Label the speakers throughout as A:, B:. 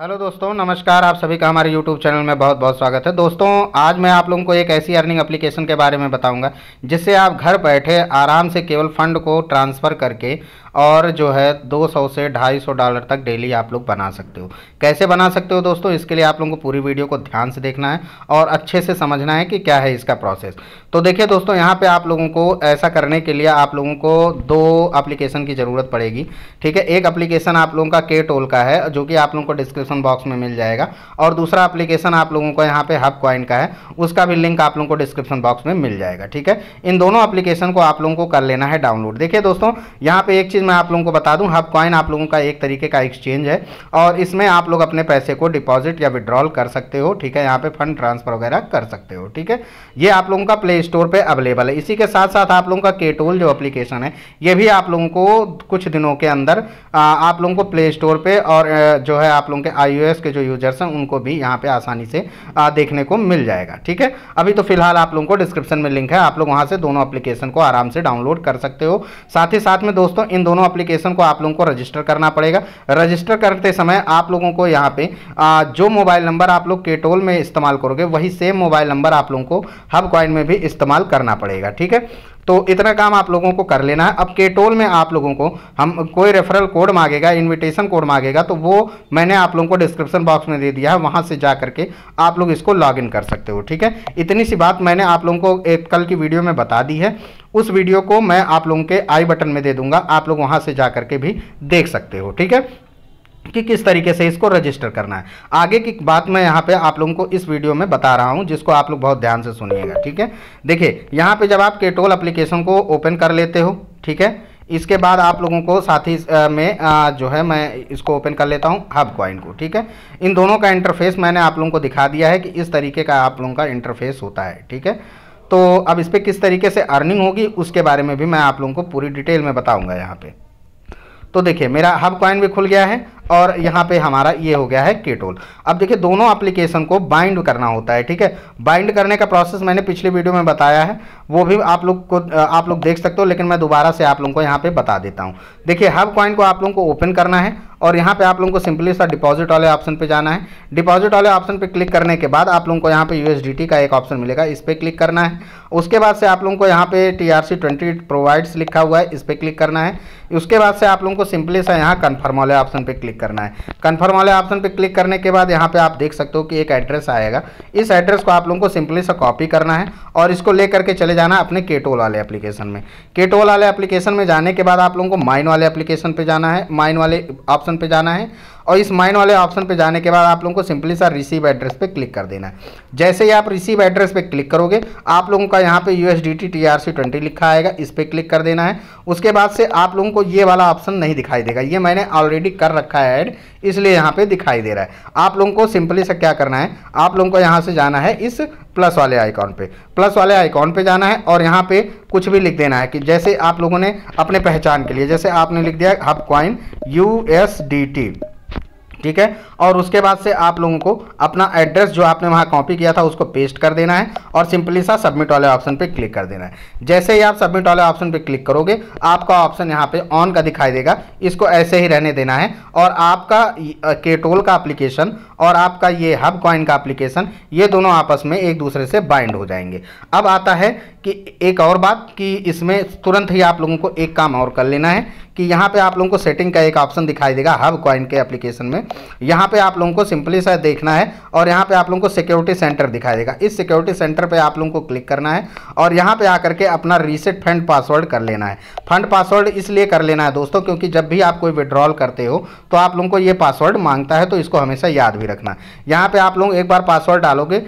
A: Hello दोस्तों, नमस्कार, आप सभी का हमारे यूट्यूब चैनल में बहुत बहुत स्वागत है। दोस्तों, आज मैं आप लोगों को एक ऐसी अर्निंग एप्लीकेशन के बारे में बताऊँगा, जिससे आप घर बैठे आराम से केवल फंड को ट्रांसफ़र करके और जो है 200 से 250 डॉलर तक डेली आप लोग बना सकते हो। कैसे बना सकते हो दोस्तों? इसके लिए आप लोगों को पूरी वीडियो को ध्यान से देखना है और अच्छे से समझना है कि क्या है इसका प्रोसेस। तो देखिए दोस्तों, यहाँ पे आप लोगों को ऐसा करने के लिए आप लोगों को दो एप्लीकेशन की ज़रूरत पड़ेगी, ठीक है? एक अप्लीकेशन आप लोगों का के टोल का है, जो कि आप लोगों को डिस्क्रिप्शन बॉक्स में मिल जाएगा, और दूसरा अप्लीकेशन आप लोगों को यहाँ पे हब क्वाइन का है, उसका भी लिंक आप लोगों को डिस्क्रिप्शन बॉक्स में मिल जाएगा, ठीक है? इन दोनों अप्लीकेशन को आप लोगों को कर लेना है डाउनलोड। देखिए दोस्तों, यहाँ पे एक चीज़ मैं आप लोगों को बता दूँ, हब कॉइन आप लोगों का एक तरीके का एक्सचेंज है और इसमें आप लोग अपने पैसे को डिपॉजिट या विड्रॉल कर सकते हो, ठीक है? यहाँ पे फंड ट्रांसफ़र वगैरह कर सकते हो, ठीक है? ये आप लोगों का प्ले स्टोर पे अवेलेबल है। इसी के साथ साथ आप लोगों का केटोल जो एप्लीकेशन है, ये भी आप लोगों को कुछ दिनों के अंदर आप लोगों को प्ले स्टोर पर और जो है आप लोगों के आई के जो यूज़र्स हैं, उनको भी यहाँ पे आसानी से देखने को मिल जाएगा, ठीक है? अभी तो फ़िलहाल आप लोगों को डिस्क्रिप्शन में लिंक है, आप लोग वहाँ से दोनों एप्लीकेशन को आराम से डाउनलोड कर सकते हो। साथ ही साथ में दोस्तों, इन दोनों एप्लीकेशन को आप लोगों को रजिस्टर करना पड़ेगा। रजिस्टर करते समय आप लोगों को यहाँ पे आ, जो मोबाइल नंबर आप लोग केटोल में इस्तेमाल करोगे वही सेम मोबाइल नंबर आप लोगों को हब कॉइन में भी इस्तेमाल करना पड़ेगा ठीक है? तो इतना काम आप लोगों को कर लेना है। अब केटोल में आप लोगों को, हम कोई रेफरल कोड मांगेगा इनविटेशन कोड मांगेगा तो वो मैंने आप लोगों को डिस्क्रिप्शन बॉक्स में दे दिया है, वहाँ से जा करके आप लोग इसको लॉगिन कर सकते हो, ठीक है? इतनी सी बात मैंने आप लोगों को एक कल की वीडियो में बता दी है। उस वीडियो को मैं आप लोगों के आई बटन में दे दूँगा, आप लोग वहाँ से जा करके भी देख सकते हो, ठीक है? कि किस तरीके से इसको रजिस्टर करना है। आगे की बात मैं यहाँ पे आप लोगों को इस वीडियो में बता रहा हूँ, जिसको आप लोग बहुत ध्यान से सुनिएगा, ठीक है? देखिए, यहाँ पे जब आप केटोल एप्लीकेशन को ओपन कर लेते हो, ठीक है? इसके बाद आप लोगों को साथ ही में जो है मैं इसको ओपन कर लेता हूँ हब क्वाइन को, ठीक है? इन दोनों का इंटरफेस मैंने आप लोगों को दिखा दिया है कि इस तरीके का आप लोगों का इंटरफेस होता है, ठीक है? तो अब इस पर किस तरीके से अर्निंग होगी, उसके बारे में भी मैं आप लोगों को पूरी डिटेल में बताऊँगा यहाँ पर तो देखिए, मेरा हब कॉइन भी खुल गया है और यहाँ पे हमारा ये हो गया है केटोल अब देखिए, दोनों एप्लीकेशन को बाइंड करना होता है, ठीक है? बाइंड करने का प्रोसेस मैंने पिछले वीडियो में बताया है, वो भी आप लोग को, आप लोग देख सकते हो, लेकिन मैं दोबारा से आप लोगों को यहाँ पे बता देता हूँ। देखिए हब कॉइन को आप लोगों को ओपन करना है, और यहाँ पे आप लोगों को सिंपली सा डिपॉजिट वाले ऑप्शन पे जाना है। डिपॉजिट वाले ऑप्शन पे क्लिक करने के बाद आप लोगों को यहाँ पे यूएसडीटी का एक ऑप्शन मिलेगा, इस पर क्लिक करना है। उसके बाद से आप लोगों को यहाँ पे टी आर ट्वेंटी प्रोवाइड्स लिखा हुआ है, इस पर क्लिक करना है। उसके बाद से आप लोगों को सिंपली सा यहाँ कन्फर्म वाले ऑप्शन पे क्लिक करना है। कन्फर्म वाले ऑप्शन पर क्लिक करने के बाद यहाँ पर आप देख सकते हो कि एक एड्रेस आएगा। इस एड्रेस को आप लोगों को सिंपली सा कॉपी करना है और इसको ले करके चले जाना अपने केटोल वाले एप्लीकेशन में। केटोल वाले एप्लीकेशन में जाने के बाद आप लोगों को माइन वाले एप्लीकेशन पर जाना है माइन वाले ऑप्शन पर जाना है और इस माइन वाले ऑप्शन पे जाने के बाद आप लोगों को सिंपली सा रिसीव एड्रेस पे क्लिक कर देना है। जैसे ही आप रिसीव एड्रेस पे क्लिक करोगे, आप लोगों का यहाँ पे U S D T T R C twenty लिखा आएगा, इस पर क्लिक कर देना है। उसके बाद से आप लोगों को ये वाला ऑप्शन नहीं दिखाई देगा। ये मैंने ऑलरेडी कर रखा है ऐड इसलिए यहाँ पे दिखाई दे रहा है। आप लोगों को सिंपली से क्या करना है, आप लोगों को यहाँ से जाना है इस प्लस वाले आइकॉन पे। प्लस वाले आइकॉन पे जाना है और यहाँ पे कुछ भी लिख देना है कि जैसे आप लोगों ने अपने पहचान के लिए, जैसे आपने लिख दिया hub coin U S D T ठीक है? और उसके बाद से आप लोगों को अपना एड्रेस जो आपने वहाँ कॉपी किया था, उसको पेस्ट कर देना है और सिंपली सा सबमिट वाले ऑप्शन पे क्लिक कर देना है। जैसे ही आप सबमिट वाले ऑप्शन पे क्लिक करोगे, आपका ऑप्शन यहाँ पे ऑन का दिखाई देगा। इसको ऐसे ही रहने देना है और आपका केटोल का अप्लीकेशन और आपका ये हब कॉइन का अप्लीकेशन ये दोनों आपस में एक दूसरे से बाइंड हो जाएँगे। अब आता है कि एक और बात कि इसमें तुरंत ही आप लोगों को एक काम और कर लेना है कि यहाँ पे आप लोगों को सेटिंग का एक ऑप्शन दिखाई देगा, हब कॉइन के एप्लीकेशन में। यहाँ पे आप लोगों को सिंपली सा देखना है और यहाँ पे आप लोगों को सिक्योरिटी सेंटर दिखाई देगा। इस सिक्योरिटी सेंटर पे आप लोगों को क्लिक करना है और यहाँ पे आकर के अपना रीसेट फंड पासवर्ड कर लेना है। फंड पासवर्ड इसलिए कर लेना है दोस्तों क्योंकि जब भी आप कोई विड्रॉल करते हो तो आप लोगों को ये पासवर्ड माँगता है तो इसको हमेशा याद भी रखना। यहाँ पर आप लोग एक बार पासवर्ड डालोगे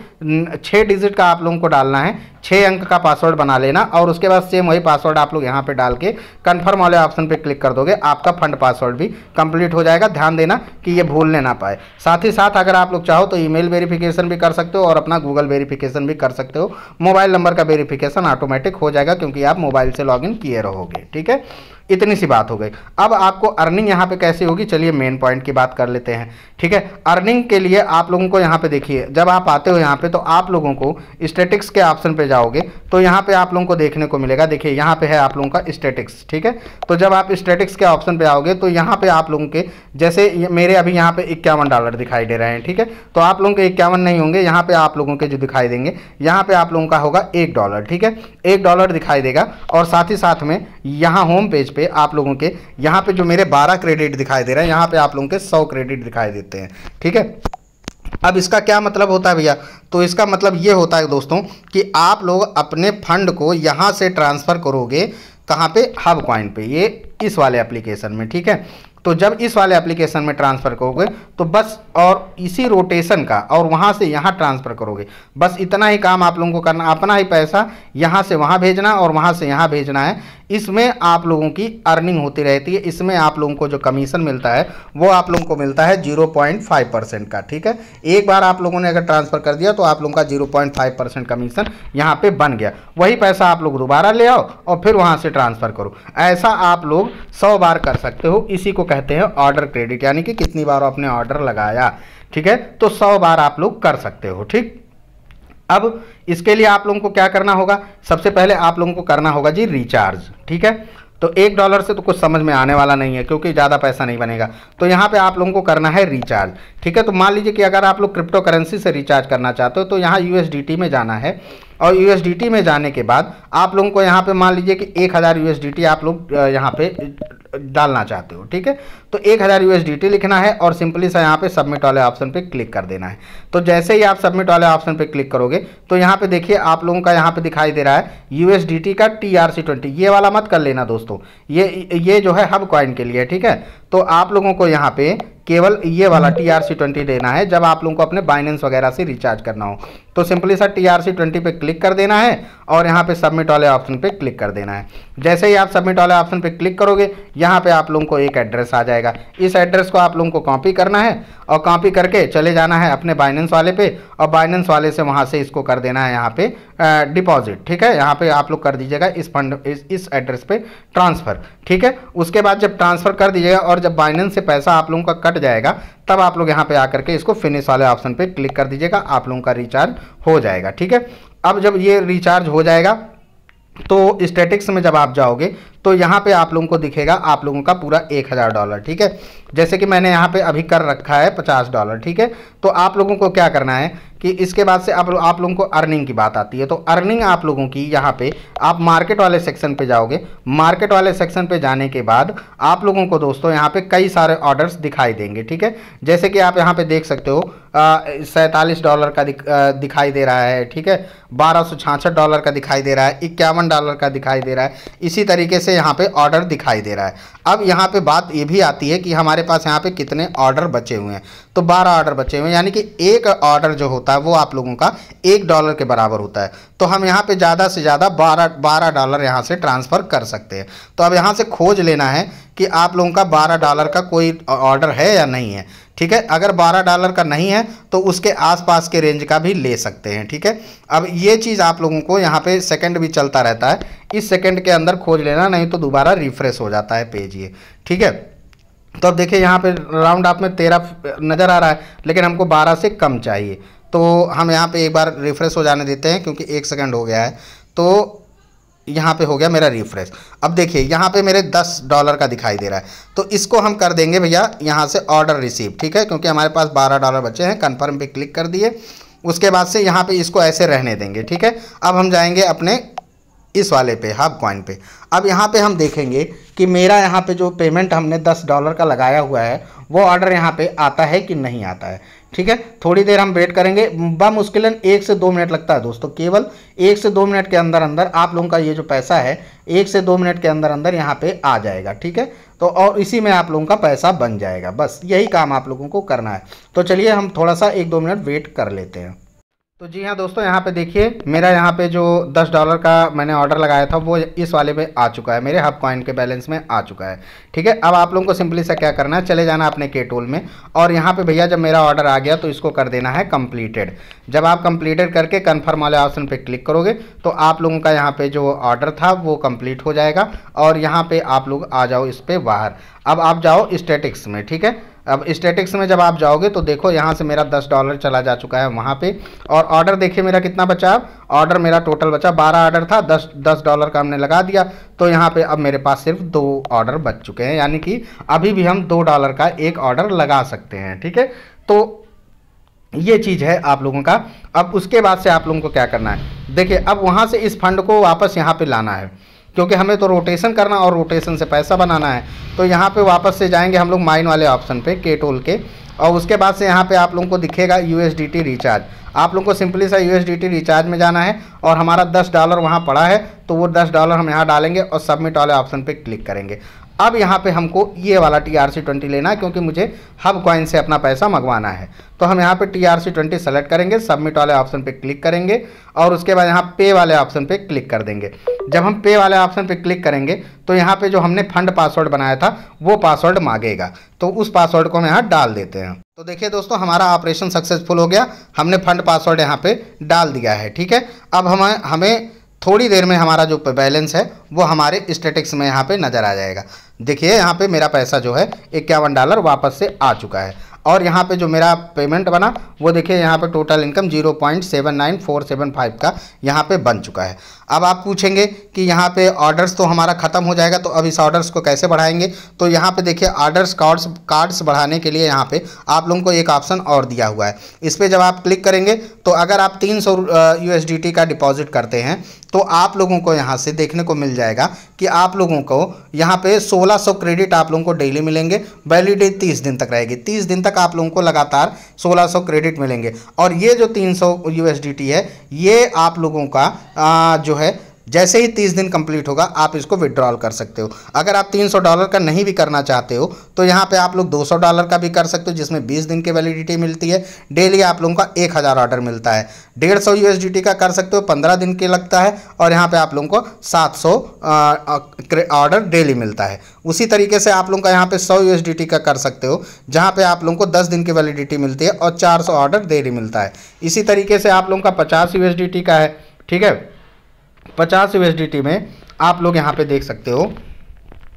A: छः डिजिट का आप लोगों को डालना है छः अंक का पासवर्ड बना लेना और उसके बाद सेम वही पासवर्ड आप लोग यहाँ पे डाल के कन्फर्म वाले ऑप्शन पे क्लिक कर दोगे। आपका फंड पासवर्ड भी कंप्लीट हो जाएगा। ध्यान देना कि ये भूलने ना पाए। साथ ही साथ अगर आप लोग चाहो तो ईमेल वेरिफिकेशन भी कर सकते हो और अपना गूगल वेरिफिकेशन भी कर सकते हो। मोबाइल नंबर का वेरिफिकेशन ऑटोमेटिक हो जाएगा क्योंकि आप मोबाइल से लॉगिन किए रहोगे। ठीक है? इतनी सी बात हो गई। अब आपको अर्निंग यहाँ पे कैसे होगी? चलिए मेन पॉइंट की बात कर लेते हैं। ठीक है? अर्निंग के लिए आप लोगों को यहाँ पे देखिए, जब आप आते हो यहाँ पे तो आप लोगों को स्टेटिक्स के ऑप्शन पे जाओगे तो यहाँ पे आप लोगों को देखने को मिलेगा। देखिए, यहाँ पे है आप लोगों का स्टेटिक्स ठीक है? तो जब आप स्टेटिक्स के ऑप्शन पे आओगे तो यहाँ पे आप लोगों के, जैसे मेरे अभी यहाँ पे इक्यावन डॉलर दिखाई दे रहे हैं, ठीक है? तो आप लोगों के इक्यावन नहीं होंगे, यहाँ पे आप लोगों के जो दिखाई देंगे, यहाँ पे आप लोगों का होगा एक डॉलर ठीक है? एक डॉलर दिखाई देगा, और साथ ही साथ में यहाँ होम पेज पे आप लोगों के, यहाँ पे जो मेरे बारह क्रेडिट दिखाई दे रहे हैं, यहाँ पे आप लोगों के सौ क्रेडिट दिखाई देते हैं, ठीक है? अब इसका क्या मतलब होता है भैया? तो इसका मतलब ये होता है दोस्तों कि आप लोग अपने फंड को यहाँ से ट्रांसफ़र करोगे, कहाँ पे? हब कॉइन पे, ये इस वाले एप्लीकेशन में, ठीक है? तो जब इस वाले एप्लीकेशन में ट्रांसफ़र करोगे तो बस और इसी रोटेशन का, और वहाँ से यहाँ ट्रांसफ़र करोगे। बस इतना ही काम आप लोगों को करना, अपना ही पैसा यहाँ से वहाँ भेजना और वहाँ से यहाँ भेजना है। इसमें आप लोगों की अर्निंग होती रहती है। इसमें आप लोगों को जो कमीशन मिलता है, वो आप लोगों को मिलता है ज़ीरो पॉइंट फाइव परसेंट का, ठीक है? एक बार आप लोगों ने अगर ट्रांसफ़र कर दिया तो आप लोगों का zero point five percent commission यहाँ पे बन गया। वही पैसा आप लोग दोबारा ले आओ और फिर वहाँ से ट्रांसफ़र करो। ऐसा आप लोग सौ बार कर सकते हो। इसी को कहते हैं ऑर्डर क्रेडिट यानी कि कितनी बार आपने ऑर्डर लगाया, ठीक है? तो सौ बार आप लोग कर सकते हो, ठीक? अब इसके लिए आप लोगों को क्या करना होगा? सबसे पहले आप लोगों को करना होगा जी रिचार्ज ठीक है? तो एक डॉलर से तो कुछ समझ में आने वाला नहीं है, क्योंकि ज़्यादा पैसा नहीं बनेगा। तो यहाँ पे आप लोगों को करना है रिचार्ज ठीक है? तो मान लीजिए कि अगर आप लोग क्रिप्टो करेंसी से रिचार्ज करना चाहते हो तो यहाँ यू में जाना है। और USDT में जाने के बाद आप लोगों को यहाँ पे मान लीजिए कि एक हज़ार USDT आप लोग यहाँ पे डालना चाहते हो, ठीक है? तो एक हज़ार यू लिखना है और सिंपली सा यहाँ पे सबमिट वाले ऑप्शन पे क्लिक कर देना है। तो जैसे ही आप सबमिट वाले ऑप्शन पे क्लिक करोगे तो यहाँ पे देखिए आप लोगों का यहाँ पे दिखाई दे रहा है यू का टी आर सी ट्वेंटी ये वाला मत कर लेना दोस्तों। ये ये जो है हब कॉइन के लिए, ठीक है? तो आप लोगों को यहाँ पे केवल ये वाला टी आर सी ट्वेंटी देना है, जब आप लोगों को अपने बाइनेंस वगैरह से रिचार्ज करना हो। तो simply sir T R C twenty पे क्लिक कर देना है और यहाँ पे सबमिट वाले ऑप्शन पे क्लिक कर देना है। जैसे ही आप सबमिट वाले ऑप्शन पे क्लिक करोगे, यहाँ पे आप लोगों को एक एड्रेस आ जाएगा। इस एड्रेस को आप लोगों को कॉपी करना है और कॉपी करके चले जाना है अपने बाइनेंस वाले पे और बाइनेंस वाले से वहाँ से इसको कर देना है यहाँ पे डिपॉजिट ठीक है? यहाँ पे आप लोग कर दीजिएगा इस फंड इस, इस एड्रेस पे ट्रांसफ़र ठीक है? उसके बाद जब ट्रांसफ़र कर दीजिएगा और जब बाइनेंस से पैसा आप लोगों का कट जाएगा तब आप लोग यहाँ पे आकर के इसको फिनिश वाले ऑप्शन पे क्लिक कर दीजिएगा आप लोगों का रिचार्ज हो जाएगा ठीक है? अब जब ये रिचार्ज हो जाएगा तो स्टेटिक्स में जब आप जाओगे तो यहाँ पे आप लोगों को दिखेगा आप लोगों का पूरा एक हज़ार डॉलर ठीक है? जैसे कि मैंने यहाँ पे अभी कर रखा है पचास डॉलर ठीक है? तो आप लोगों को क्या करना है कि इसके बाद से आप आप लोगों को अर्निंग की बात आती है। तो अर्निंग आप लोगों की यहाँ पे आप मार्केट वाले सेक्शन पे जाओगे। मार्केट वाले सेक्शन पे जाने के बाद आप लोगों को दोस्तों यहाँ पे कई सारे ऑर्डर्स दिखाई देंगे ठीक है? जैसे कि आप यहाँ पे देख सकते हो सैंतालीस डॉलर का दिख, आ, दिखाई दे रहा है ठीक है? बारह डॉलर का दिखाई दे रहा है इक्यावन डॉलर का दिखाई दे रहा है। इसी तरीके से यहाँ पे ऑर्डर दिखाई दे रहा है। अब यहाँ पे बात ये भी आती है कि हमारे पास यहाँ पे कितने ऑर्डर बचे हुए हैं। तो बारह ऑर्डर बचे हुए यानी कि एक ऑर्डर जो होता है, वो आप लोगों का एक डॉलर के बराबर होता है। तो हम यहाँ पे ज़्यादा से ज़्यादा बारह बारह डॉलर यहाँ से ट्रांसफ़र कर सकते हैं। तो अब यहाँ से खोज लेना है कि आप लोगों का बारह डॉलर का कोई ऑर्डर है या नहीं है। ठीक है? अगर 12 डॉलर का नहीं है तो उसके आसपास के रेंज का भी ले सकते हैं। ठीक है? अब ये चीज़ आप लोगों को यहाँ पे सेकंड भी चलता रहता है। इस सेकंड के अंदर खोज लेना, नहीं तो दोबारा रिफ्रेश हो जाता है पेज ये। ठीक है? तो अब देखिए यहाँ पे राउंड आप में तेरह नज़र आ रहा है, लेकिन हमको बारह से कम चाहिए। तो हम यहाँ पे एक बार रिफ्रेश हो जाने देते हैं, क्योंकि एक सेकंड हो गया है। तो यहाँ पे हो गया मेरा रिफ्रेश अब देखिए, यहाँ पे मेरे 10 डॉलर का दिखाई दे रहा है। तो इसको हम कर देंगे भैया, यहाँ से ऑर्डर रिसीव ठीक है? क्योंकि हमारे पास 12 डॉलर बचे हैं कन्फर्म पे क्लिक कर दिए। उसके बाद से यहाँ पे इसको ऐसे रहने देंगे, ठीक है? अब हम जाएँगे अपने इस वाले पे हाफ़ कॉइन पे। अब यहाँ पे हम देखेंगे कि मेरा यहाँ पे जो पेमेंट हमने 10 डॉलर का लगाया हुआ है, वो ऑर्डर यहाँ पे आता है कि नहीं आता है। ठीक है? थोड़ी देर हम वेट करेंगे। मुश्किलन एक से दो मिनट लगता है दोस्तों। केवल एक से दो मिनट के अंदर अंदर आप लोगों का ये जो पैसा है, एक से दो मिनट के अंदर अंदर यहाँ पे आ जाएगा। ठीक है? तो और इसी में आप लोगों का पैसा बन जाएगा। बस यही काम आप लोगों को करना है। तो चलिए हम थोड़ा सा एक दो मिनट वेट कर लेते हैं। तो जी हाँ दोस्तों, यहाँ पे देखिए, मेरा यहाँ पे जो 10 डॉलर का मैंने ऑर्डर लगाया था, वो इस वाले पे आ चुका है, मेरे हब कॉइन के बैलेंस में आ चुका है। ठीक है, अब आप लोगों को सिंपली सा क्या करना है, चले जाना अपने के टूल में, और यहाँ पे भैया जब मेरा ऑर्डर आ गया तो इसको कर देना है कम्प्लीटेड जब आप कम्प्लीटेड करके कन्फर्म वाले ऑप्शन पर क्लिक करोगे तो आप लोगों का यहाँ पर जो ऑर्डर था, वो कंप्लीट हो जाएगा, और यहाँ पर आप लोग आ जाओ इस पर बाहर। अब आप जाओ स्टेटिक्स में, ठीक है? अब स्टेटिक्स में जब आप जाओगे तो देखो यहाँ से मेरा दस डॉलर चला जा चुका है वहाँ पे। और ऑर्डर देखिए मेरा कितना बचा। ऑर्डर मेरा टोटल बचा। बारह ऑर्डर था, दस दस डॉलर का हमने लगा दिया। तो यहाँ पे अब मेरे पास सिर्फ़ दो ऑर्डर बच चुके हैं। यानी कि अभी भी हम दो डॉलर का एक ऑर्डर लगा सकते हैं, ठीक है? तो ये चीज़ है आप लोगों का। अब उसके बाद से आप लोगों को क्या करना है? देखिए, अब वहाँ से इस फंड को वापस यहाँ पर लाना है। क्योंकि हमें तो रोटेशन करना और रोटेशन से पैसा बनाना है। तो यहाँ पे वापस से जाएँगे हम लोग माइन वाले ऑप्शन पे के टोल के। और उसके बाद से यहाँ पे आप लोगों को दिखेगा यूएसडीटी रिचार्ज आप लोगों को सिंपली सा यूएसडीटी रिचार्ज में जाना है और हमारा दस डॉलर वहाँ पड़ा है तो वो दस डॉलर हम यहाँ डालेंगे और सबमिट वाले ऑप्शन पर क्लिक करेंगे। अब यहाँ पे हमको ये वाला टी आर सी ट्वेंटी लेना है, क्योंकि मुझे हब कॉइन से अपना पैसा मंगवाना है। तो हम यहाँ पे T R C twenty select करेंगे सबमिट वाले ऑप्शन पे क्लिक करेंगे, और उसके बाद यहाँ पे वाले ऑप्शन पे क्लिक कर देंगे। जब हम पे वाले ऑप्शन पे क्लिक करेंगे तो यहाँ पे जो हमने फंड पासवर्ड बनाया था, वो पासवर्ड मांगेगा। तो उस पासवर्ड को हम यहाँ डाल देते हैं। तो देखिए दोस्तों, हमारा ऑपरेशन सक्सेसफुल हो गया। हमने फंड पासवर्ड यहाँ पे डाल दिया है, ठीक है? अब हमें हमें थोड़ी देर में हमारा जो बैलेंस है, वो हमारे स्टेटिक्स में यहाँ पे नज़र आ जाएगा। देखिए, यहाँ पे मेरा पैसा जो है, इक्यावन डॉलर वापस से आ चुका है। और यहाँ पे जो मेरा पेमेंट बना, वो देखिए, यहाँ पे total income zero point seven nine four seven five का यहाँ पे बन चुका है। अब आप पूछेंगे कि यहाँ पे ऑर्डर्स तो हमारा ख़त्म हो जाएगा तो अब इस ऑर्डर्स को कैसे बढ़ाएँगे? तो यहाँ पे देखिए ऑर्डर्स कार्ड्स कार्ड्स बढ़ाने के लिए यहाँ पे आप लोगों को एक ऑप्शन और दिया हुआ है। इस पर जब आप क्लिक करेंगे तो अगर आप तीन सौ का डिपॉजिट करते हैं तो आप लोगों को यहाँ से देखने को मिल जाएगा कि आप लोगों को यहाँ पे 1600 क्रेडिट आप लोगों को डेली मिलेंगे वैलिडिटी 30 दिन तक रहेगी। 30 दिन तक आप लोगों को लगातार 1600 क्रेडिट मिलेंगे। और ये जो 300 यूएसडीटी है, ये आप लोगों का जो है जैसे ही तीस दिन कंप्लीट होगा, आप इसको विड्रॉल कर सकते हो। अगर आप 300 डॉलर का नहीं भी करना चाहते हो तो यहाँ पे आप लोग 200 डॉलर का भी कर सकते हो, जिसमें 20 दिन की वैलिडिटी मिलती है। डेली आप लोगों का 1000 ऑर्डर मिलता है। डेढ़ सौ यूएसडीटी का कर सकते हो, पंद्रह दिन के लगता है, और यहाँ पर आप लोगों को सात सौ ऑर्डर डेली मिलता है। उसी तरीके से आप लोगों का यहाँ पर सौ यू का कर सकते हो, जहाँ पर आप लोगों को दस दिन की वैलिडिटी मिलती है और चार सौ ऑर्डर डेली मिलता है। इसी तरीके से आप लोगों का पचास यू का है, ठीक है? पचास यू में आप लोग यहाँ पे देख सकते हो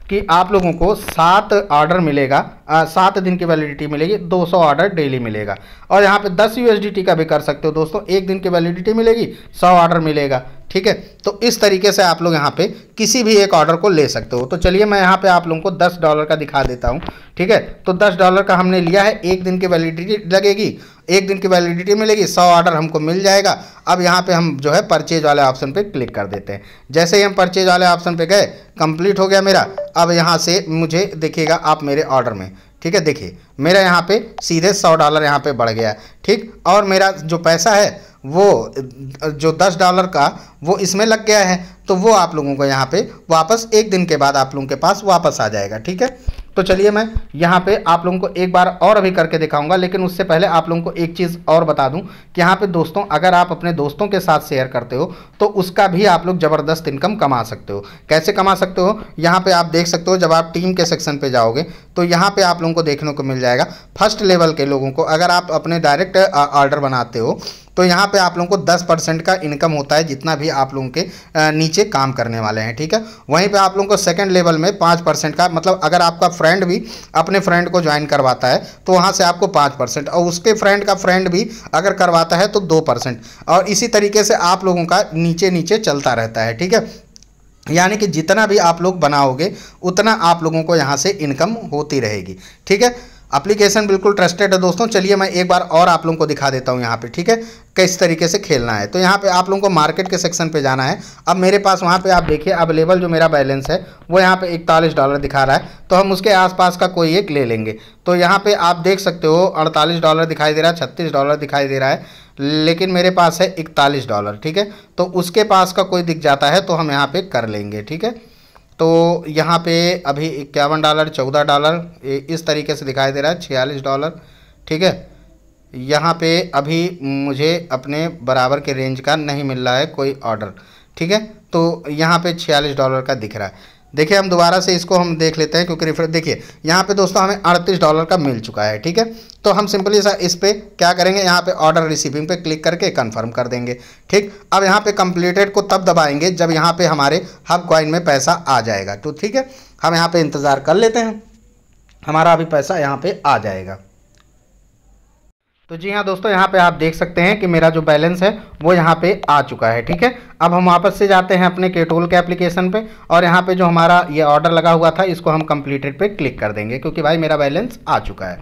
A: कि आप लोगों को सात ऑर्डर मिलेगा सात दिन की वैलिडिटी मिलेगी 200 ऑर्डर डेली मिलेगा। और यहाँ पे 10 यूएसडीटी का भी कर सकते हो दोस्तों, एक दिन की वैलिडिटी मिलेगी 100 ऑर्डर मिलेगा। ठीक है? तो इस तरीके से आप लोग यहाँ पे किसी भी एक ऑर्डर को ले सकते हो। तो चलिए मैं यहाँ पे आप लोगों को 10 डॉलर का दिखा देता हूँ, ठीक है? तो 10 डॉलर का हमने लिया है, एक दिन की वैलिडिटी लगेगी। एक दिन की वैलिडिटी मिलेगी, सौ ऑर्डर हमको मिल जाएगा। अब यहाँ पे हम जो है परचेज वाले ऑप्शन पे क्लिक कर देते हैं। जैसे ही हम परचेज वाले ऑप्शन पे गए कंप्लीट हो गया मेरा। अब यहाँ से मुझे देखिएगा आप मेरे ऑर्डर में। ठीक है, देखिए, मेरा यहाँ पे सीधे सौ डॉलर यहाँ पे बढ़ गया ठीक? और मेरा जो पैसा है, वो, जो दस डॉलर का, वो इसमें लग गया है तो वो आप लोगों को यहाँ पे वापस एक दिन के बाद आप लोगों के पास वापस आ जाएगा, ठीक है? तो चलिए मैं यहाँ पे आप लोगों को एक बार और अभी करके दिखाऊँगा, लेकिन उससे पहले आप लोगों को एक चीज़ और बता दूँ कि यहाँ पे दोस्तों, अगर आप अपने दोस्तों के साथ शेयर करते हो तो उसका भी आप लोग ज़बरदस्त इनकम कमा सकते हो। कैसे कमा सकते हो? यहाँ पे आप देख सकते हो, जब आप टीम के सेक्शन पे जाओगे तो यहाँ पे आप लोगों को देखने को मिल जाएगा। फ़र्स्ट लेवल के लोगों को, अगर आप अपने डायरेक्ट ऑर्डर बनाते हो तो यहाँ पे आप लोगों को 10 परसेंट का इनकम होता है जितना भी आप लोगों के नीचे काम करने वाले हैं, ठीक है? वहीं पे आप लोगों को सेकंड लेवल में पाँच परसेंट का मतलब अगर आपका फ्रेंड भी अपने फ्रेंड को ज्वाइन करवाता है तो वहाँ से आपको पाँच परसेंट और उसके फ्रेंड का फ्रेंड भी अगर करवाता है तो दो परसेंट और इसी तरीके से आप लोगों का नीचे नीचे चलता रहता है, ठीक है? यानी कि जितना भी आप लोग बनाओगे, उतना आप लोगों को यहाँ से इनकम होती रहेगी, ठीक है? एप्लीकेशन बिल्कुल ट्रस्टेड है दोस्तों। चलिए मैं एक बार और आप लोगों को दिखा देता हूँ यहाँ पे, ठीक है? किस तरीके से खेलना है। तो यहाँ पे आप लोगों को मार्केट के सेक्शन पे जाना है। अब मेरे पास वहाँ पे आप देखिए अवेलेबल जो मेरा बैलेंस है, वो यहाँ पे इकतालीस डॉलर दिखा रहा है। तो हम उसके आसपास का कोई एक ले लेंगे। तो यहाँ पे आप देख सकते हो, अड़तालीस डॉलर दिखाई दे रहा है, छत्तीस डॉलर दिखाई दे रहा है, लेकिन मेरे पास है इकतालीस डॉलर ठीक है? तो उसके पास का कोई दिख जाता है तो हम यहाँ पर कर लेंगे, ठीक है? तो यहाँ पे अभी इक्यावन डॉलर, चौदह डॉलर इस तरीके से दिखाई दे रहा है, छियालीस डॉलर, ठीक है? यहाँ पे अभी मुझे अपने बराबर के रेंज का नहीं मिल रहा है कोई ऑर्डर, ठीक है? तो यहाँ पे छियालीस डॉलर का दिख रहा है। देखिए हम दोबारा से इसको हम देख लेते हैं, क्योंकि रिफर देखिए, यहाँ पे दोस्तों हमें अड़तीस डॉलर का मिल चुका है, ठीक है? तो हम सिंपली सा इस पर क्या करेंगे? यहाँ पे ऑर्डर रिसीविंग पे क्लिक करके कंफर्म कर देंगे, ठीक? अब यहाँ पे कंप्लीटेड को तब दबाएँगे जब यहाँ पे हमारे हब कॉइन में पैसा आ जाएगा तो ठीक है? हम यहाँ पर इंतज़ार कर लेते हैं। हमारा अभी पैसा यहाँ पर आ जाएगा। तो जी हाँ दोस्तों, यहाँ पे आप देख सकते हैं कि मेरा जो बैलेंस है, वो यहाँ पे आ चुका है, ठीक है? अब हम वापस से जाते हैं अपने केटोल के एप्लीकेशन पे और यहाँ पे जो हमारा ये ऑर्डर लगा हुआ था, इसको हम कंप्लीटेड पे क्लिक कर देंगे, क्योंकि भाई मेरा बैलेंस आ चुका है,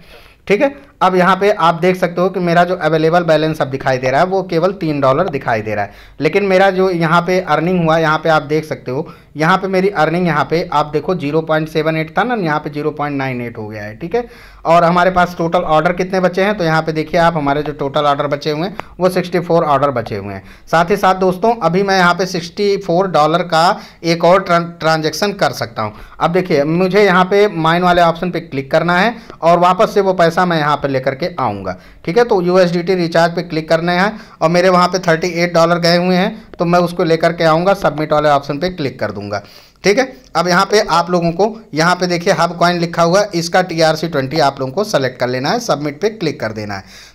A: ठीक है? अब यहाँ पे आप देख सकते हो कि मेरा जो अवेलेबल बैलेंस अब दिखाई दे रहा है, वो केवल तीन डॉलर दिखाई दे रहा है। लेकिन मेरा जो यहाँ पे अर्निंग हुआ, यहाँ पे आप देख सकते हो, यहाँ पे मेरी अर्निंग यहाँ पे, आप देखो ज़ीरो पॉइंट सेवन एट था ना, यहाँ पे ज़ीरो पॉइंट नाइन एट हो गया है, ठीक है? और हमारे पास टोटल ऑर्डर कितने बचे हैं? तो यहाँ पे देखिए आप, हमारे जो टोटल ऑर्डर बचे हुए हैं, वो सिक्सटी फोर ऑर्डर बचे हुए हैं। साथ ही साथ दोस्तों, अभी मैं यहाँ पे सिक्सटी फोर डॉलर का एक और ट्रांजेक्शन कर सकता हूँ। अब देखिए, मुझे यहाँ पे माइन वाले ऑप्शन पे क्लिक करना है और वापस से वो पैसा मैं यहाँ पर लेकर के आऊँगा। ठीक है? तो यू रिचार्ज पे क्लिक करना है और मेरे वहाँ पे थर्टी एट डॉलर गए हुए हैं तो मैं उसको लेकर के आऊँगा सबमिट वाले ऑप्शन पे क्लिक कर दूँगा। ठीक है? अब यहाँ पे आप लोगों को, यहाँ पे देखिए हब कॉइन लिखा हुआ है, इसका टी आर सी ट्वेंटी आप लोगों को सेलेक्ट कर लेना है सबमिट पे क्लिक कर देना है।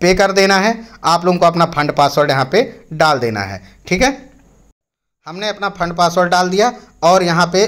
A: पे कर देना है, आप लोगों को अपना फंड पासवर्ड यहाँ पे डाल देना है। ठीक है? हमने अपना फंड पासवर्ड डाल दिया और यहाँ पे,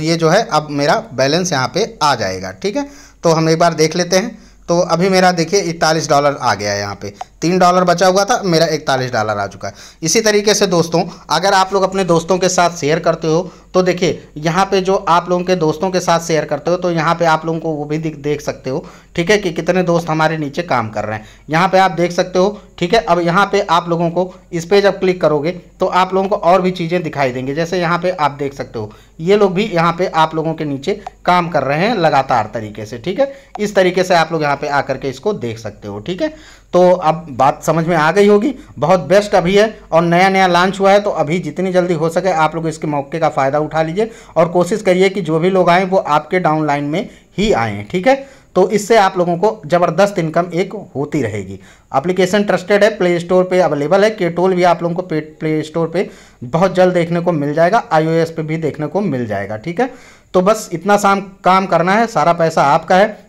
A: ये जो है, अब मेरा बैलेंस यहाँ पे आ जाएगा। ठीक है? तो हम एक बार देख लेते हैं। तो अभी मेरा देखिए इकतालीस डॉलर आ गया है यहाँ पे। तीन डॉलर बचा हुआ था, मेरा इकतालीस डॉलर आ चुका है। इसी तरीके से दोस्तों, अगर आप लोग अपने दोस्तों के साथ शेयर करते हो तो देखिए, यहाँ पे जो आप लोगों के दोस्तों के साथ शेयर करते हो तो यहाँ पे आप लोगों को वो भी देख सकते हो, ठीक है, कि कितने दोस्त हमारे नीचे काम कर रहे हैं। यहाँ पे आप देख सकते हो, ठीक है, अब यहाँ पे आप लोगों को इस पर जब क्लिक करोगे तो आप लोगों को और भी चीज़ें दिखाई देंगे। जैसे यहाँ पे आप देख सकते हो, ये लोग भी यहाँ पे आप लोगों के नीचे काम कर रहे हैं लगातार तरीके से, ठीक है। इस तरीके से आप लोग यहाँ पे आकर के इसको देख सकते हो, ठीक है। तो अब बात समझ में आ गई होगी। बहुत बेस्ट अभी है और नया नया लॉन्च हुआ है तो अभी जितनी जल्दी हो सके आप लोग इसके मौके का फ़ायदा उठा लीजिए और कोशिश करिए कि जो भी लोग आएँ वो आपके डाउनलाइन में ही आएँ, ठीक है? तो इससे आप लोगों को ज़बरदस्त इनकम एक होती रहेगी। एप्लीकेशन ट्रस्टेड है प्ले स्टोर पे अवेलेबल है केटोल भी आप लोगों को प्ले स्टोर पे बहुत जल्द देखने को मिल जाएगा आईओएस पे भी देखने को मिल जाएगा, ठीक है? तो बस इतना साम, काम करना है, सारा पैसा आपका है।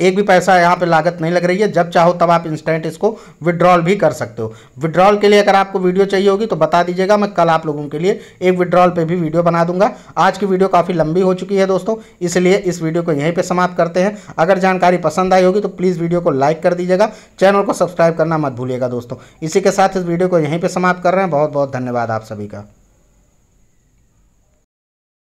A: एक भी पैसा यहाँ पे लागत नहीं लग रही है। जब चाहो तब आप इंस्टेंट इसको विड्रॉल भी कर सकते हो। विड्रॉल के लिए अगर आपको वीडियो चाहिए होगी तो बता दीजिएगा। मैं कल आप लोगों के लिए एक विड्रॉल पे भी वीडियो बना दूँगा। आज की वीडियो काफ़ी लंबी हो चुकी है दोस्तों, इसलिए इस वीडियो को यहीं पर समाप्त करते हैं। अगर जानकारी पसंद आई होगी तो प्लीज़ वीडियो को लाइक कर दीजिएगा। चैनल को सब्सक्राइब करना मत भूलिएगा दोस्तों। इसी के साथ इस वीडियो को यहीं पर समाप्त कर रहे हैं। बहुत बहुत धन्यवाद आप सभी का।